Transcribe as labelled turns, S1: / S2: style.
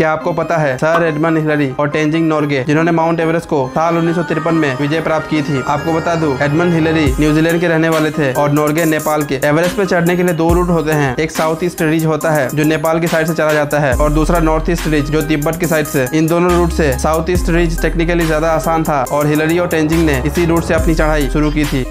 S1: क्या आपको पता है? सर एडमन हिलरी और टेंजिंग नोर्गे, जिन्होंने माउंट एवरेस्ट को साल उन्नीस सौ तिरपन में विजय प्राप्त की थी, आपको बता दू एडमन हिलरी न्यूजीलैंड के रहने वाले थे और नोर्गे, नेपाल के। एवरेस्ट पे चढ़ने के लिए दो रूट होते हैं, एक साउथ ईस्ट रिज होता है, जो नेपाल की साइड से चला जाता है, और दूसरा नॉर्थ ईस्ट रिज, जो तिब्बत की साइड से। इन दोनों रूट से साउथ ईस्ट रिज टेक्निकली ज़्यादा आसान था, और हिलरी और टेंजिंग ने इसी रूट से अपनी चढ़ाई शुरू की थी।